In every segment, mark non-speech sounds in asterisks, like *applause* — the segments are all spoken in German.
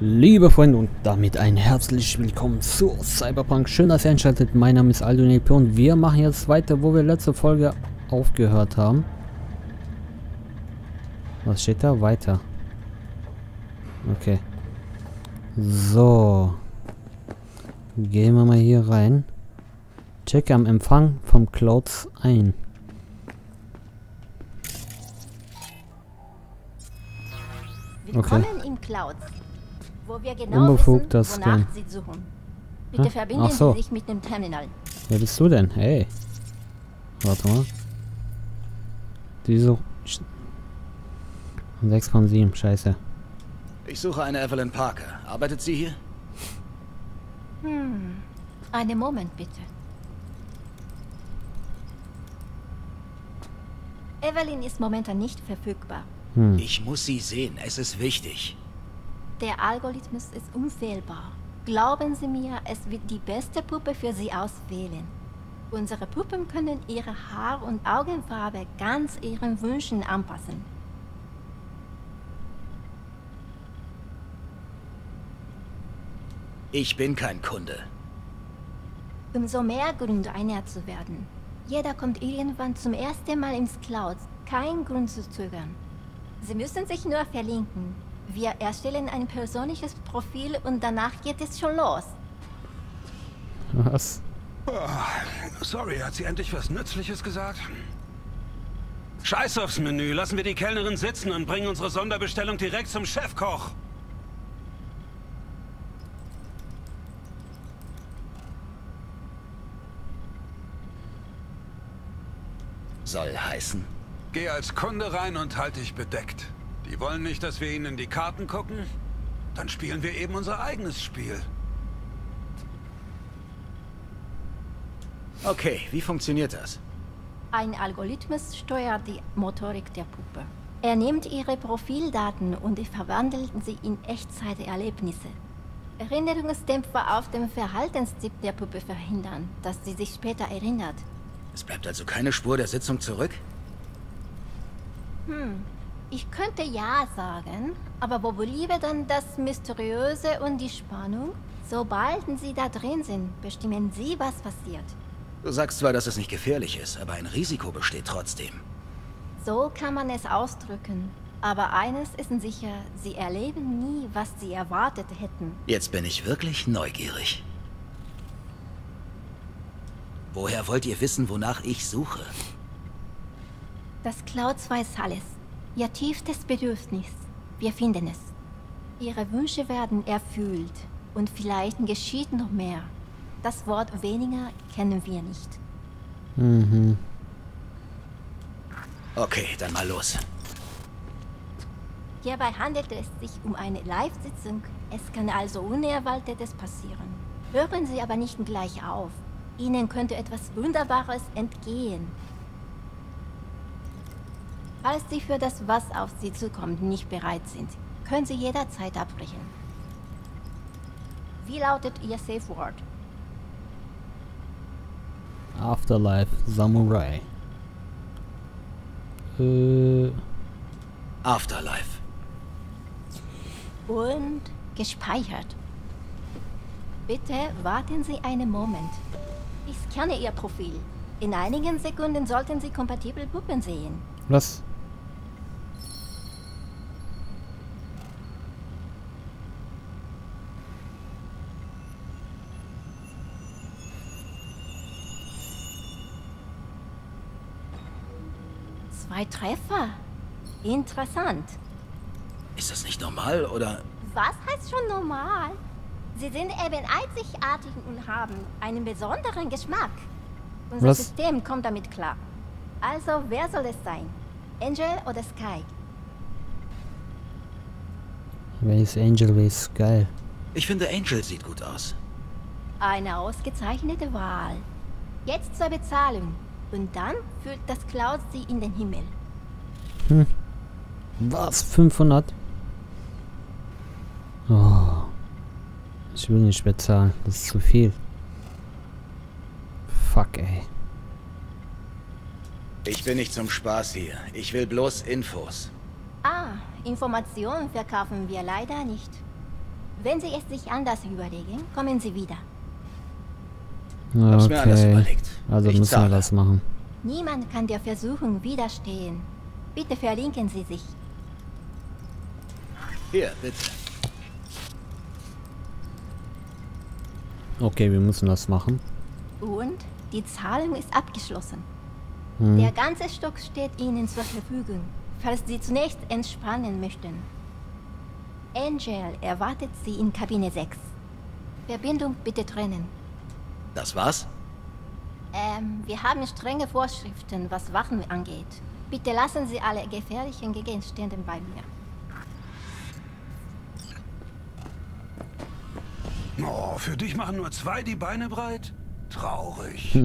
Liebe Freunde und damit ein herzliches Willkommen zu Cyberpunk. Schön, dass ihr einschaltet. Mein Name ist Aldo Nepe und wir machen jetzt weiter, wo wir letzte Folge aufgehört haben. Was steht da? Weiter. Okay. So. Gehen wir mal hier rein. Checke am Empfang vom Clouds ein. Willkommen im Clouds, wo wir genau Unbefugt wissen, das wonach Scan. Sie suchen. Bitte verbinden Ach so. Sie sich mit dem Terminal. Wer bist du denn? Hey. Warte mal. Diese... 6 von 7, scheiße. Ich suche eine Evelyn Parker. Arbeitet sie hier? Hm, einen Moment bitte. Evelyn ist momentan nicht verfügbar. Hm. Ich muss sie sehen. Es ist wichtig. Der Algorithmus ist unfehlbar. Glauben Sie mir, es wird die beste Puppe für Sie auswählen. Unsere Puppen können ihre Haar- und Augenfarbe ganz Ihren Wünschen anpassen. Ich bin kein Kunde. Umso mehr Gründe, einer zu werden. Jeder kommt irgendwann zum ersten Mal ins Cloud. Kein Grund zu zögern. Sie müssen sich nur verlinken. Wir erstellen ein persönliches Profil und danach geht es schon los. Was? Sorry, hat sie endlich was Nützliches gesagt? Scheiß aufs Menü, lassen wir die Kellnerin sitzen und bringen unsere Sonderbestellung direkt zum Chefkoch. Soll heißen. Geh als Kunde rein und halt dich bedeckt. Die wollen nicht, dass wir ihnen in die Karten gucken? Dann spielen wir eben unser eigenes Spiel. Okay, wie funktioniert das? Ein Algorithmus steuert die Motorik der Puppe. Er nimmt ihre Profildaten und verwandelt sie in Echtzeit-Erlebnisse. Erinnerungsdämpfer auf dem Verhaltenstyp der Puppe verhindern, dass sie sich später erinnert. Es bleibt also keine Spur der Sitzung zurück? Ich könnte ja sagen, aber wo bliebe dann das Mysteriöse und die Spannung? Sobald Sie da drin sind, bestimmen Sie, was passiert. Du sagst zwar, dass es nicht gefährlich ist, aber ein Risiko besteht trotzdem. So kann man es ausdrücken. Aber eines ist sicher, Sie erleben nie, was Sie erwartet hätten. Jetzt bin ich wirklich neugierig. Woher wollt ihr wissen, wonach ich suche? Das Clouds weiß alles. Ihr tiefstes Bedürfnis. Wir finden es. Ihre Wünsche werden erfüllt. Und vielleicht geschieht noch mehr. Das Wort weniger kennen wir nicht. Mhm. Okay, dann mal los. Hierbei handelt es sich um eine Live-Sitzung. Es kann also Unerwartetes passieren. Hören Sie aber nicht gleich auf. Ihnen könnte etwas Wunderbares entgehen. Falls Sie für das, was auf Sie zukommt, nicht bereit sind, können Sie jederzeit abbrechen. Wie lautet Ihr Safe Word? Afterlife Samurai. Äh, Afterlife. Und gespeichert. Bitte warten Sie einen Moment. Ich scanne Ihr Profil. In einigen Sekunden sollten Sie kompatible Puppen sehen. was? Zwei Treffer. Interessant. Ist das nicht normal oder... Was heißt schon normal? Sie sind eben einzigartig und haben einen besonderen Geschmack. Unser Was? System kommt damit klar. Also, wer soll es sein? Angel oder Sky? Wer ist Angel? Wer ist geil? Ich finde, Angel sieht gut aus. Eine ausgezeichnete Wahl. Jetzt zur Bezahlung. Und dann führt das Cloud sie in den Himmel. Was? 500? Oh. Ich will nicht bezahlen. Das ist zu viel. Fuck, ey. Ich bin nicht zum Spaß hier. Ich will bloß Infos. Ah, Informationen verkaufen wir leider nicht. Wenn Sie es sich anders überlegen, kommen Sie wieder. Hab's mir anders Okay. überlegt. Also Ich müssen wir zahle. das machen. Niemand kann der Versuchung widerstehen. Bitte verlinken Sie sich. Hier, bitte. Okay, wir müssen das machen. Und die Zahlung ist abgeschlossen. Hm. Der ganze Stock steht Ihnen zur Verfügung, falls Sie zunächst entspannen möchten. Angel erwartet Sie in Kabine 6. Verbindung bitte trennen. Das war's? Ähm, wir haben strenge Vorschriften, was Wachen angeht. Bitte lassen Sie alle gefährlichen Gegenstände bei mir. Oh, für dich machen nur zwei die Beine breit? Traurig.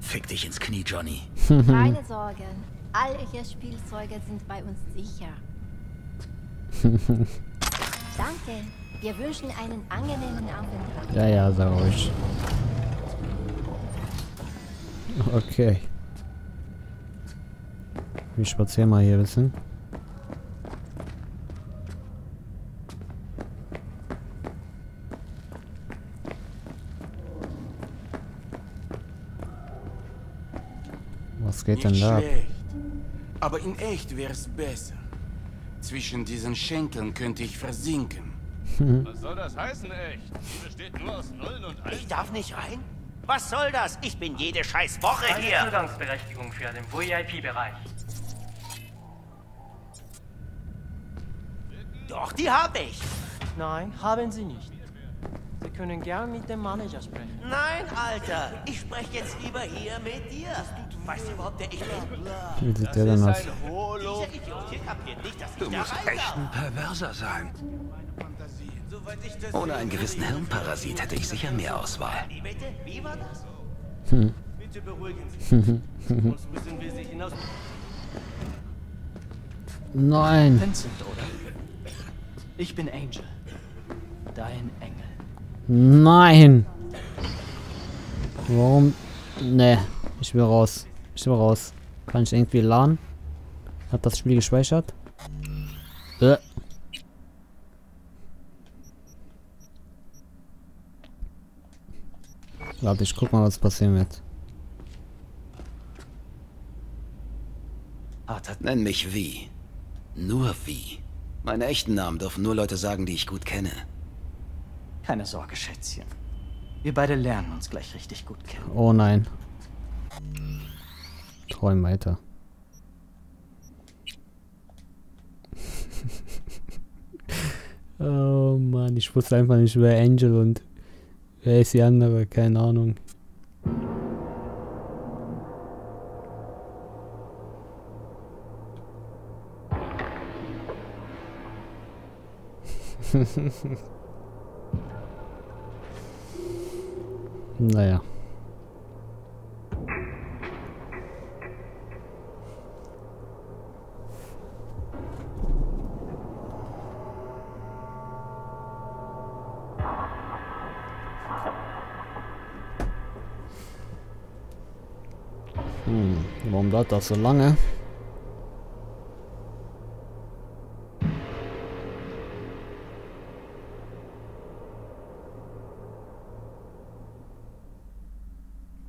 Fick dich ins Knie, Johnny. *laughs* Keine Sorge, all Ihre Spielzeuge sind bei uns sicher. *laughs* Danke. Wir wünschen einen angenehmen Aufenthalt. Ja, ja, sag ruhig. Okay. Wir spazieren mal hier ein bisschen. Was geht denn da? schlecht. Aber in echt wär's besser. Zwischen diesen Schenkeln könnte ich versinken. Was soll das heißen, echt? Die besteht nur aus Nullen und Ich Einsen. darf nicht rein? Was soll das? Ich bin jede scheiß Woche Keine hier. Zugangsberechtigung für den VIP-Bereich. Doch, die habe ich. Nein, haben Sie nicht. Sie können gern mit dem Manager sprechen. Nein, Alter. Ich spreche jetzt lieber hier mit dir. Weißt du überhaupt, wer ich bin? Wie sieht Das der denn ist aus? Dieser Idiot hier kapiert nicht, dass ich Du da musst echt ein Perverser sein. Ohne einen gewissen Hirnparasit hätte ich sicher mehr Auswahl. Wie bitte? Wie war das? Bitte beruhigen Sie sich. *laughs* Sonst müssen wir Sie hinaus... Nein! Vincent, oder? Ich bin Angel. Dein Engel. Nein! Warum? Ne, ich will raus. Ich will raus. Kann ich irgendwie laden? Hat das Spiel gespeichert? Äh. Warte, ich guck mal, was passieren wird. Arthur, Nenn mich wie. Nur wie. Meine echten Namen dürfen nur Leute sagen, die ich gut kenne. keine Sorge, Schätzchen. Wir beide lernen uns gleich richtig gut kennen. Oh nein. Träum weiter. *laughs* oh Mann, ich wusste einfach nicht, wer Angel und wer ist die andere, keine Ahnung. *laughs* Naja. Dauert das so lange?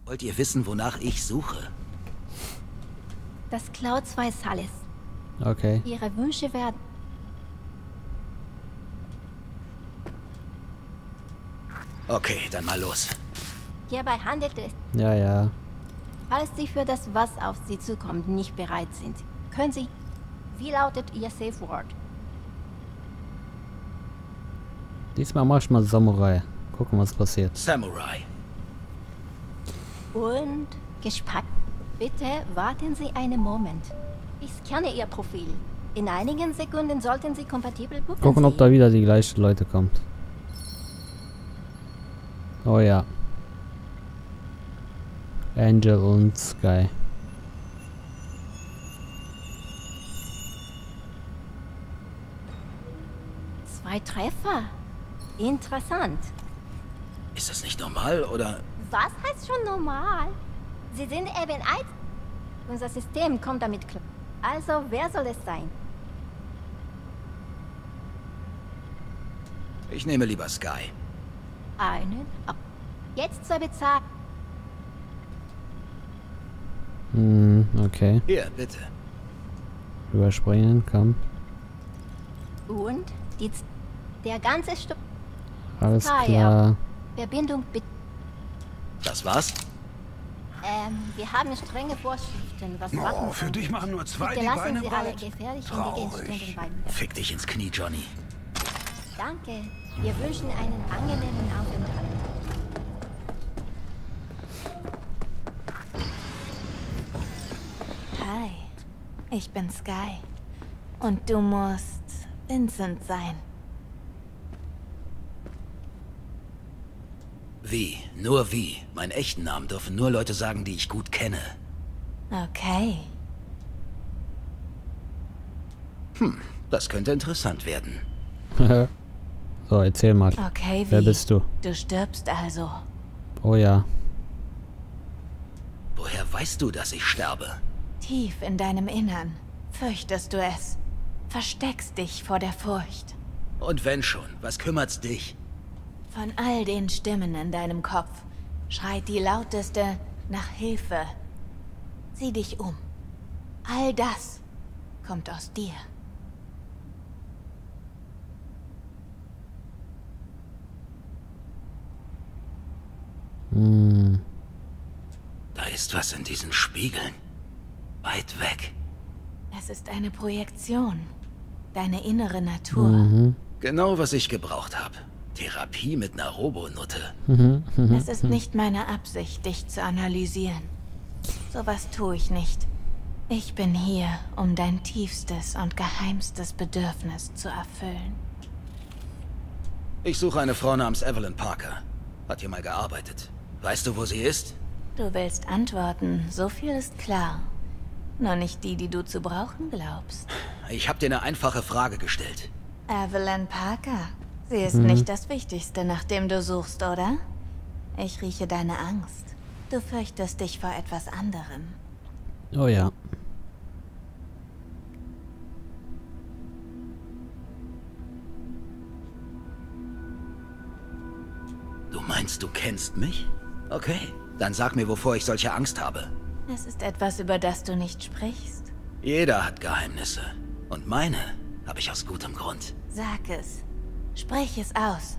Wollt ihr wissen, wonach ich suche? Das Clouds weiß alles. Okay. Ihre Wünsche werden... Okay, dann mal los. Hierbei handelt es, Ja, ja. Falls Sie für das, was auf Sie zukommt, nicht bereit sind. Können Sie... Wie lautet Ihr Safe Word? Diesmal mach ich mal Samurai. Gucken, was passiert. Samurai. Und gespannt. Bitte warten Sie einen Moment. Ich scanne Ihr Profil. In einigen Sekunden sollten Sie kompatibel gucken. Gucken, ob da wieder die gleichen Leute kommt. Oh ja. Angel und Sky. Zwei Treffer. Interessant. Ist das nicht normal oder... Was heißt schon normal? Sie sind eben alt. Unser System kommt damit klar. Also, wer soll es sein? Ich nehme lieber Sky. Einen. Oh. Jetzt zur Bezahlung. Hm, okay. Hier, bitte. Überspringen, komm. Und die Z der ganze Stück Alles klar. Verbindung bitte. Das war's? Ähm, wir haben strenge Vorschriften, was machen Oh, für dich machen nur zwei Bitte die lassen Beine Sie alle gefährlichen Traurig. Fick dich ins Knie, Johnny. Danke. Wir wünschen einen angenehmen Aufenthalt. Hi, ich bin Sky. Und du musst Vincent sein. Wie? Nur wie? Meinen echten Namen dürfen nur Leute sagen, die ich gut kenne. Okay. Das könnte interessant werden. *laughs* so, erzähl mal. Okay, wie? Wer bist du? Du stirbst also. Oh ja. Woher weißt du, dass ich sterbe? Tief in deinem Innern fürchtest du es. Versteckst dich vor der Furcht. Und wenn schon, was kümmert's dich? Von all den Stimmen in deinem Kopf schreit die lauteste nach Hilfe. Sieh dich um. All das kommt aus dir. Hm. Da ist was in diesen Spiegeln. Weit weg. Es ist eine Projektion. Deine innere Natur. Mhm. Genau, was ich gebraucht habe. Therapie mit einer Robonutte. Mhm. Mhm. Es ist nicht meine Absicht, dich zu analysieren. Sowas tue ich nicht. Ich bin hier, um dein tiefstes und geheimstes Bedürfnis zu erfüllen. Ich suche eine Frau namens Evelyn Parker. Hat hier mal gearbeitet. Weißt du, wo sie ist? Du willst antworten, so viel ist klar. Nur nicht die, die du zu brauchen glaubst. Ich habe dir eine einfache Frage gestellt. Evelyn Parker. Sie ist nicht das Wichtigste, nach dem du suchst, oder? Ich rieche deine Angst. Du fürchtest dich vor etwas anderem. Oh ja. Du meinst, du kennst mich? Okay, dann sag mir, wovor ich solche Angst habe. Es ist etwas, über das du nicht sprichst. Jeder hat Geheimnisse. Und meine habe ich aus gutem Grund. Sag es. Sprich es aus.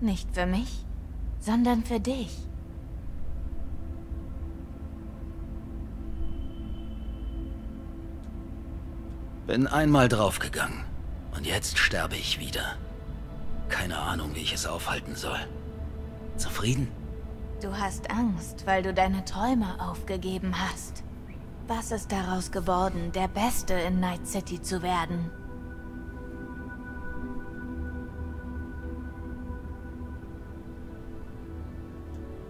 Nicht für mich, sondern für dich. Bin einmal draufgegangen. Und jetzt sterbe ich wieder. Keine Ahnung, wie ich es aufhalten soll. Zufrieden? Du hast Angst, weil du deine Träume aufgegeben hast. Was ist daraus geworden, der Beste in Night City zu werden?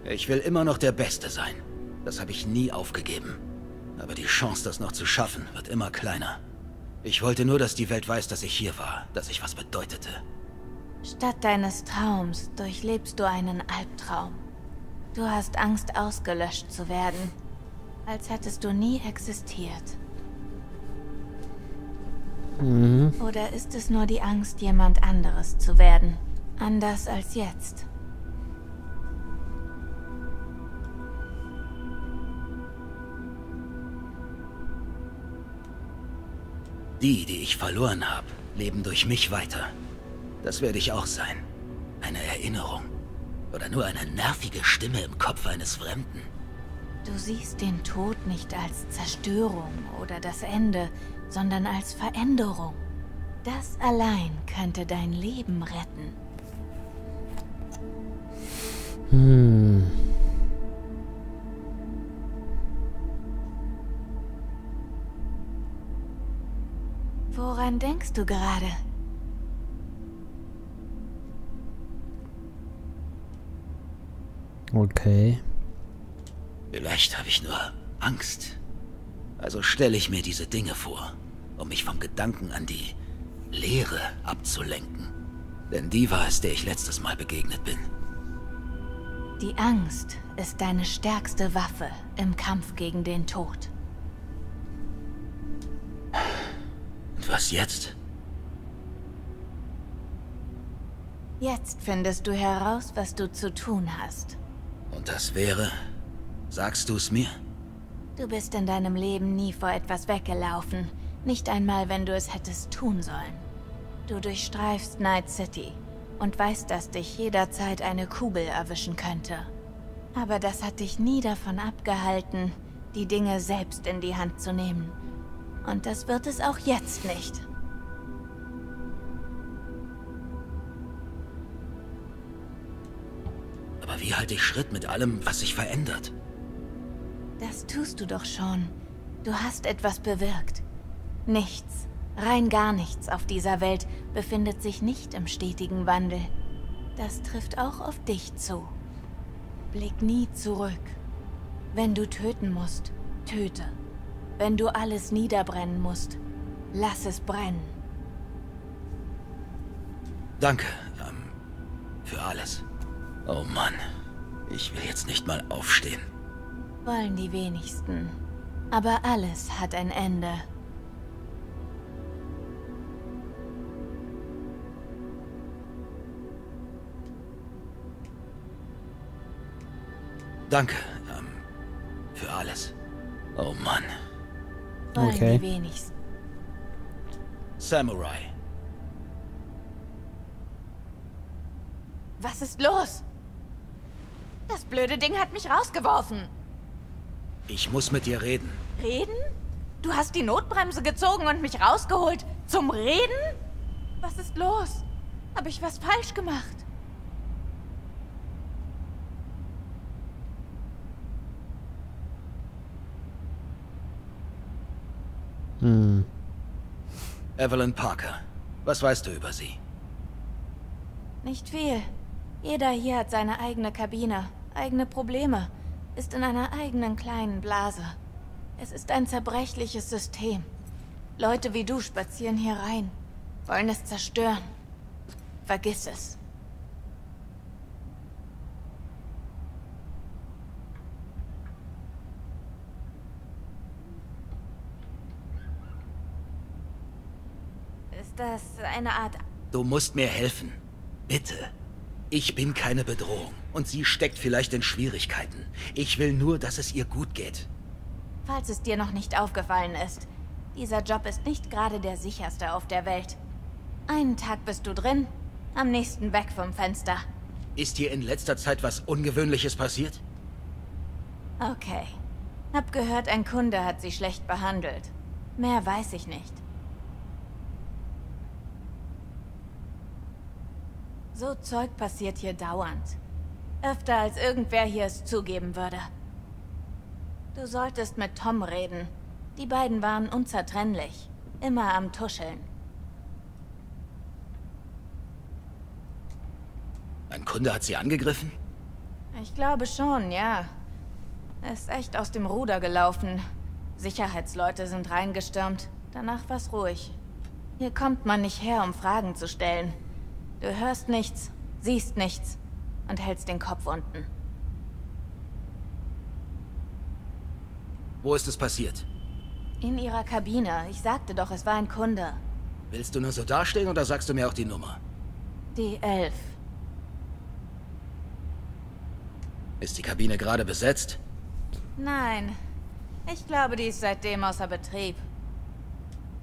Ich will immer noch der Beste sein. Das habe ich nie aufgegeben. Aber die Chance, das noch zu schaffen, wird immer kleiner. Ich wollte nur, dass die Welt weiß, dass ich hier war, dass ich was bedeutete. Statt deines Traums durchlebst du einen Albtraum. Du hast Angst, ausgelöscht zu werden, als hättest du nie existiert. Mhm. Oder ist es nur die Angst, jemand anderes zu werden? Anders als jetzt. Die, die ich verloren habe, leben durch mich weiter. Das werde ich auch sein. Eine Erinnerung. Oder nur eine nervige Stimme im Kopf eines Fremden. Du siehst den Tod nicht als Zerstörung oder das Ende, sondern als Veränderung. Das allein könnte dein Leben retten. Hm. Woran denkst du gerade? Okay. Vielleicht habe ich nur Angst. Also stelle ich mir diese Dinge vor, um mich vom Gedanken an die Leere abzulenken. Denn die war es, der ich letztes Mal begegnet bin. Die Angst ist deine stärkste Waffe im Kampf gegen den Tod. Und was jetzt? Jetzt findest du heraus, was du zu tun hast. Das wäre? Sagst du es mir? Du bist in deinem Leben nie vor etwas weggelaufen. Nicht einmal, wenn du es hättest tun sollen. Du durchstreifst Night City und weißt, dass dich jederzeit eine Kugel erwischen könnte. Aber das hat dich nie davon abgehalten, die Dinge selbst in die Hand zu nehmen. Und das wird es auch jetzt nicht. Aber wie halte ich Schritt mit allem, was sich verändert? Das tust du doch schon. Du hast etwas bewirkt. Nichts, rein gar nichts auf dieser Welt befindet sich nicht im stetigen Wandel. Das trifft auch auf dich zu. Blick nie zurück. Wenn du töten musst, töte. Wenn du alles niederbrennen musst, lass es brennen. Danke, ähm, für alles. Oh Mann, ich will jetzt nicht mal aufstehen. Wollen die wenigsten. Aber alles hat ein Ende. Danke, ähm, für alles. Oh Mann. Wollen Okay. die wenigsten. Samurai. Was ist los? Das blöde Ding hat mich rausgeworfen. Ich muss mit dir reden. Reden? Du hast die Notbremse gezogen und mich rausgeholt. Zum Reden? Was ist los? Habe ich was falsch gemacht? Hm. Evelyn Parker. Was weißt du über sie? Nicht viel. Jeder hier hat seine eigene Kabine, eigene Probleme, ist in einer eigenen kleinen Blase. Es ist ein zerbrechliches System. Leute wie du spazieren hier rein, wollen es zerstören. Vergiss es. Ist das eine Art Du musst mir helfen. Bitte. Ich bin keine Bedrohung. Und sie steckt vielleicht in Schwierigkeiten. Ich will nur, dass es ihr gut geht. Falls es dir noch nicht aufgefallen ist, dieser Job ist nicht gerade der sicherste auf der Welt. Einen Tag bist du drin, am nächsten weg vom Fenster. Ist dir in letzter Zeit was Ungewöhnliches passiert? Okay. Hab gehört, ein Kunde hat sie schlecht behandelt. Mehr weiß ich nicht. So Zeug passiert hier dauernd. Öfter als irgendwer hier es zugeben würde. Du solltest mit Tom reden. Die beiden waren unzertrennlich. Immer am Tuscheln. Ein Kunde hat sie angegriffen? Ich glaube schon, ja. Er ist echt aus dem Ruder gelaufen. Sicherheitsleute sind reingestürmt. Danach war's ruhig. Hier kommt man nicht her, um Fragen zu stellen. Du hörst nichts, siehst nichts und hältst den Kopf unten. Wo ist es passiert? In ihrer Kabine. Ich sagte doch, es war ein Kunde. Willst du nur so dastehen oder sagst du mir auch die Nummer? Die Elf. Ist die Kabine gerade besetzt? Nein. Ich glaube, die ist seitdem außer Betrieb.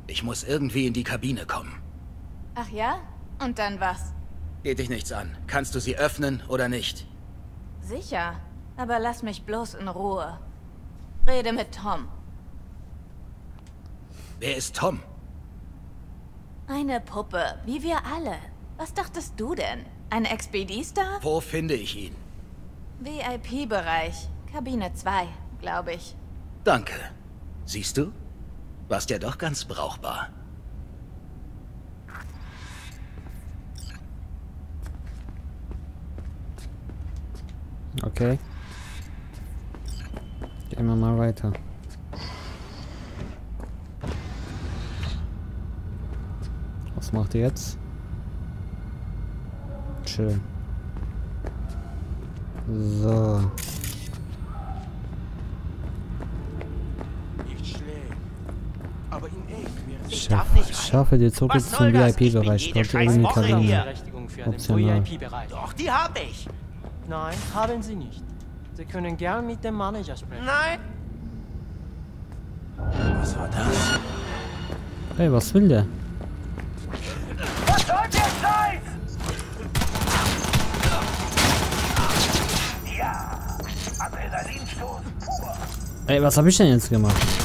Ich muss irgendwie in die Kabine kommen. Ach ja? Und dann was? Geht dich nichts an. Kannst du sie öffnen oder nicht? Sicher. Aber lass mich bloß in Ruhe. Rede mit Tom. Wer ist Tom? Eine Puppe, wie wir alle. Was dachtest du denn? Ein Expedistar? Wo finde ich ihn? VIP-Bereich. Kabine 2, glaube ich. Danke. Siehst du? Warst ja doch ganz brauchbar. Okay. Gehen wir mal weiter. Was macht ihr jetzt? Chill. So. Schaff, schaffe dir zurück Was zum? Ich VIP-Bereich. jede Dort die den Optional. Doch, die habe ich. Nein, haben Sie nicht. Sie können gern mit dem Manager sprechen. Nein. Was war das? Hey, was will der? Was soll der Scheiß? Ja, Adrenalinstoß pur. Ey, was habe ich denn jetzt gemacht?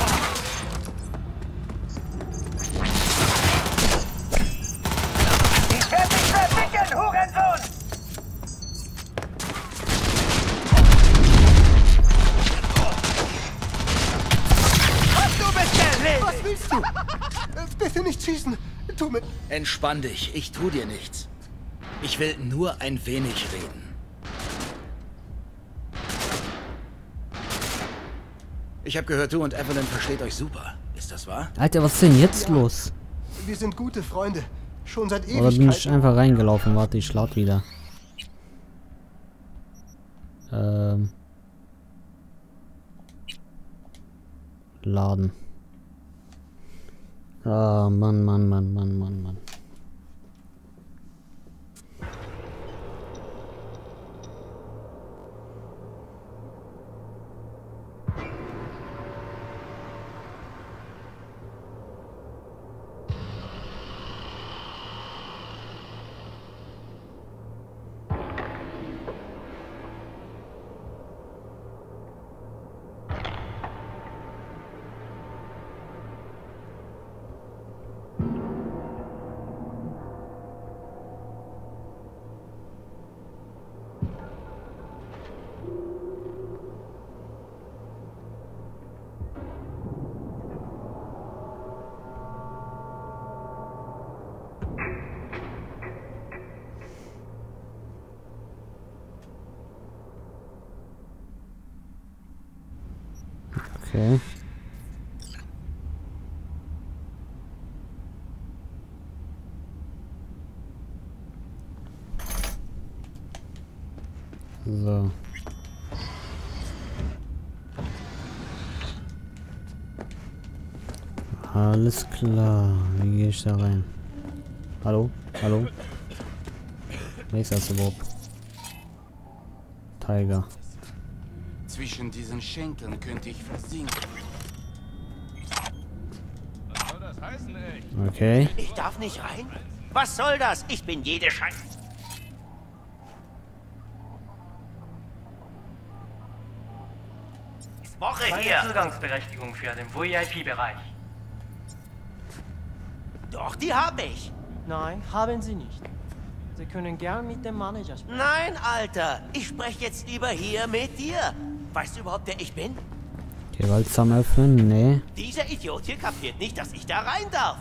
Entspann dich, ich tu dir nichts. Ich will nur ein wenig reden. Ich habe gehört, du und Evelyn versteht euch super. Ist das wahr? Alter, was ist denn jetzt los? Wir sind gute Freunde. Schon seit Oder bin ich Ewigkeiten. einfach reingelaufen? Warte, ich lade wieder. Ähm. Laden. Ah, Mann, Mann, Mann, Mann, Mann, Mann. Okay. So. Alles klar. Wie gehe ich da rein? Hallo? Hallo? Das überhaupt? Tiger. Zwischen diesen Schenkeln könnte ich versinken. Was soll das heißen, echt? Okay. Ich darf nicht rein? Was soll das? Ich bin jede Scheiße. Woche Keine hier. Zugangsberechtigung für den VIP-Bereich. Doch, die habe ich. Nein, haben Sie nicht. Sie können gern mit dem Manager sprechen. Nein, Alter. Ich spreche jetzt lieber hier mit dir. Weißt du überhaupt, wer ich bin? Gewaltsam öffnen? Nee. Dieser Idiot hier kapiert nicht, dass ich da rein darf.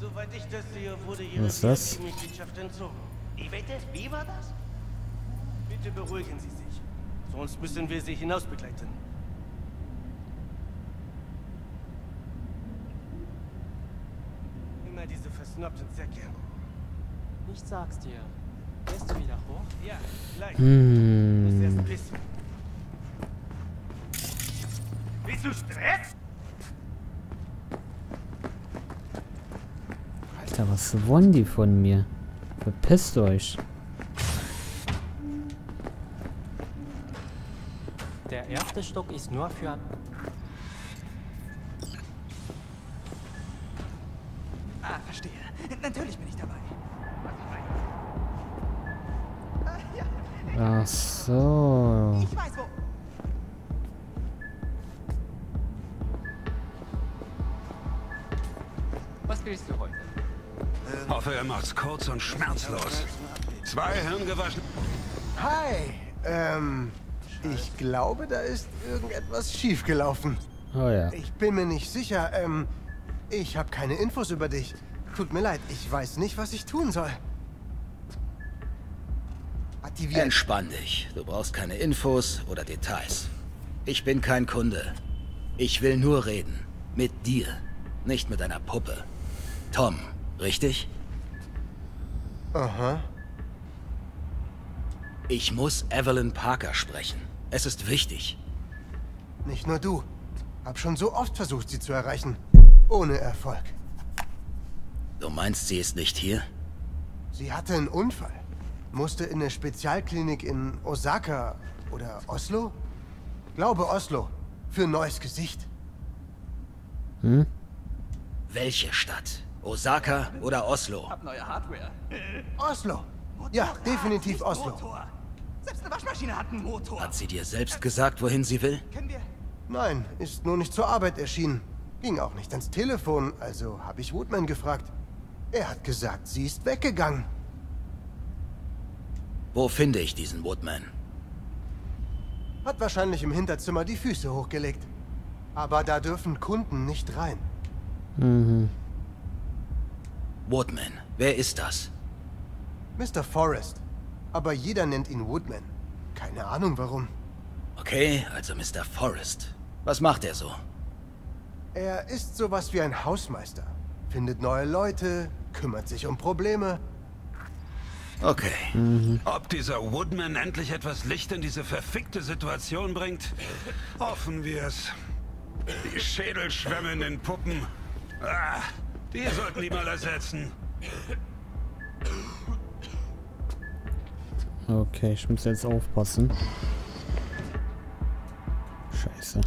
Soweit ich das sehe, wurde Ihre Was ist das? Mitgliedschaft entzogen. Wie bitte? Wie war das? Bitte beruhigen Sie sich. Sonst müssen wir Sie hinausbegleiten. Immer diese versnobten Säcke. Ich sag's dir. Gehst du wieder hoch? Ja, gleich. Hm. Bist du Stress? Alter, was wollen die von mir? Verpisst euch. Der erste Stock ist nur für... Ah, verstehe. Natürlich bin ich dabei. Ach so. Ich weiß wo. Was willst du heute? Hoffe, er macht's kurz und schmerzlos. Zwei hirngewaschen... Hi. Ähm, ich glaube, da ist irgendetwas schiefgelaufen. Oh ja. Ich bin mir nicht sicher. Ähm, ich habe keine Infos über dich. Tut mir leid, ich weiß nicht, was ich tun soll. Aktivieren. Entspann dich. Du brauchst keine Infos oder Details. Ich bin kein Kunde. Ich will nur reden. Mit dir. Nicht mit einer Puppe. Tom, richtig? Aha. Ich muss Evelyn Parker sprechen. Es ist wichtig. Nicht nur du. Hab schon so oft versucht, sie zu erreichen. Ohne Erfolg. Du meinst, sie ist nicht hier? Sie hatte einen Unfall. Musste in eine Spezialklinik in Osaka oder Oslo? Glaube Oslo. Für ein neues Gesicht. Hm? Welche Stadt? Osaka oder Oslo? Hab neue Hardware. Oslo. Ja, definitiv Oslo. Motor. Selbst eine Waschmaschine hat einen Motor. Hat sie dir selbst gesagt, wohin sie will? Können wir... Nein, ist nur nicht zur Arbeit erschienen. Ging auch nicht ans Telefon, also habe ich Woodman gefragt. Er hat gesagt, sie ist weggegangen. Wo finde ich diesen Woodman? Hat wahrscheinlich im Hinterzimmer die Füße hochgelegt. Aber da dürfen Kunden nicht rein. Mhm. Woodman, wer ist das? Mr. Forrest. Aber jeder nennt ihn Woodman. Keine Ahnung warum. Okay, also Mr. Forrest. Was macht er so? Er ist sowas wie ein Hausmeister. Findet neue Leute, kümmert sich um Probleme. Okay. Ob dieser Woodman endlich etwas Licht in diese verfickte Situation bringt? Hoffen wir es. Die Schädelschwämme in den Puppen. Ah, die sollten die mal ersetzen. Okay, ich muss jetzt aufpassen. Scheiße.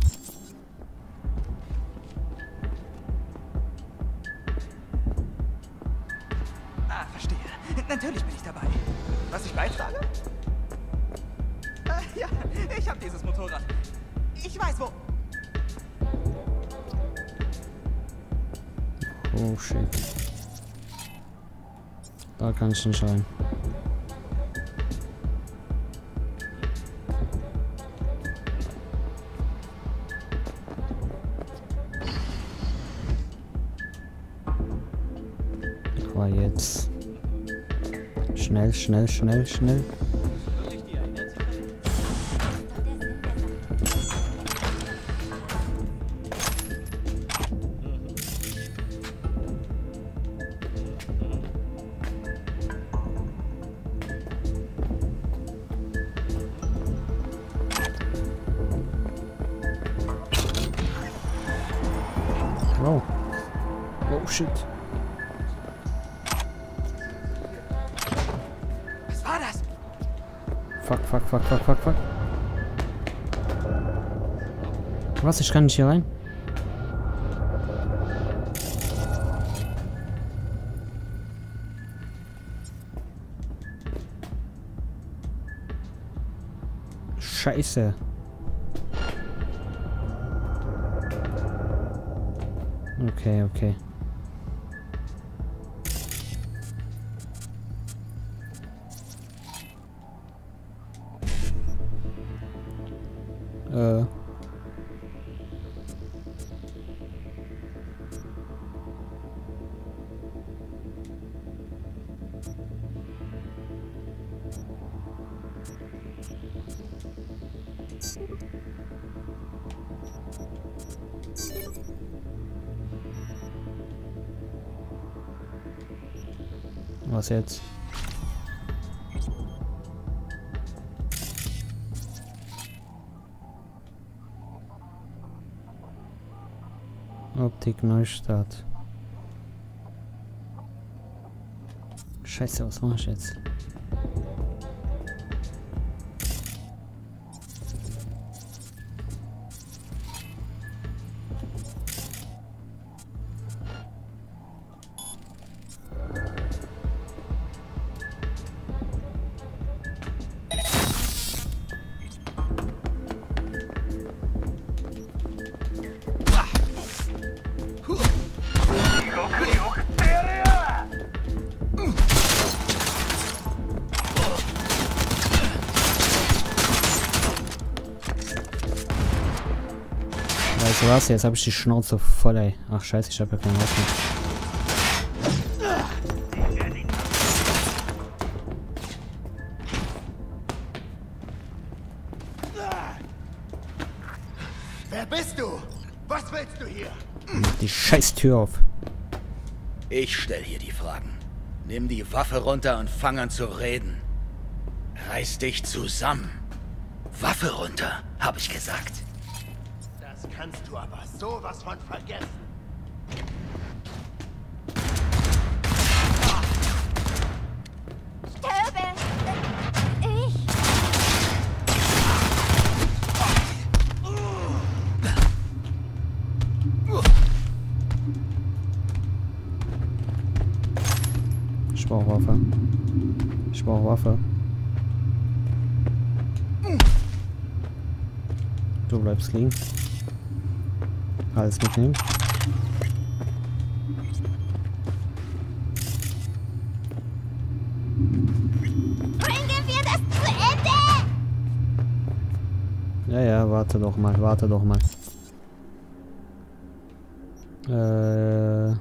Motorrad. Ich weiß wo. Oh shit. Da kann ich nicht rein. Jetzt. Schnell, schnell, schnell, schnell. Ich kann nicht hier rein? Scheiße. Okay, okay. Äh. Was jetzt? Optik Neustart. Scheiße, was mach ich jetzt? Was? Jetzt habe ich die Schnauze voll, ey. Ach scheiße, ich habe ja keine Hoffnung. Wer bist du? Was willst du hier? Mach die scheiß Tür auf. Ich stell hier die Fragen. Nimm die Waffe runter und fang an zu reden. Reiß dich zusammen. Waffe runter, hab ich gesagt kannst du aber sowas von vergessen. Ich brauche Waffe. Du bleibst liegen. Alles mitnehmen. Bringen wir das zu Ende! Ja, ja, warte doch mal, warte doch mal. Äh...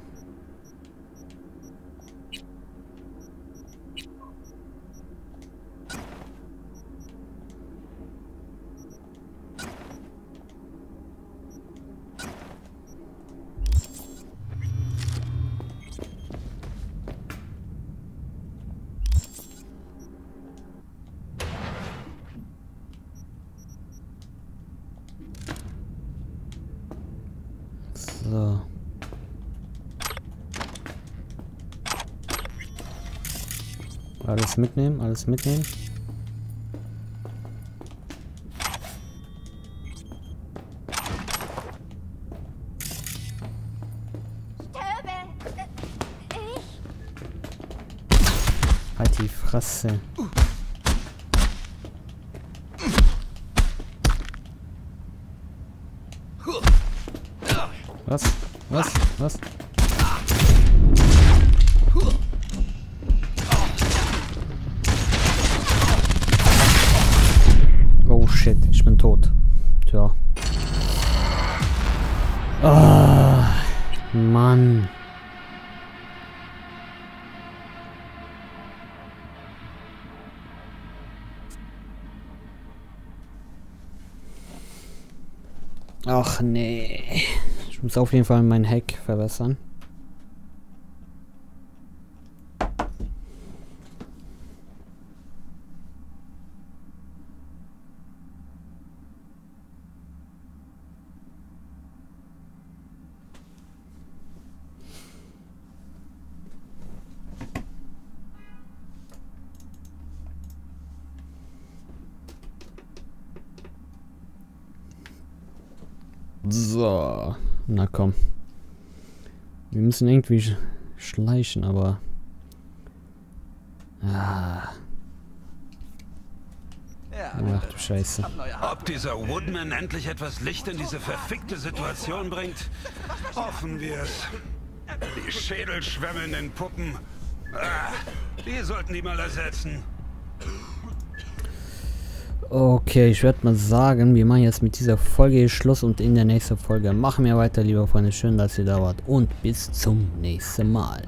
So. Alles mitnehmen, alles mitnehmen. Halt die Fresse. Was? Was? Was? Nee. Ich muss auf jeden Fall mein Heck verbessern. So, na komm. Wir müssen irgendwie sch schleichen, aber... Ah. Ach du Scheiße. Ob dieser Woodman endlich etwas Licht in diese verfickte Situation bringt, hoffen wir es. Die Schädelschwämme in den Puppen, ah, die sollten die mal ersetzen. Okay, ich werde mal sagen, wir machen jetzt mit dieser Folge Schluss und in der nächsten Folge machen wir weiter, liebe Freunde. Schön, dass ihr da wart und bis zum nächsten Mal.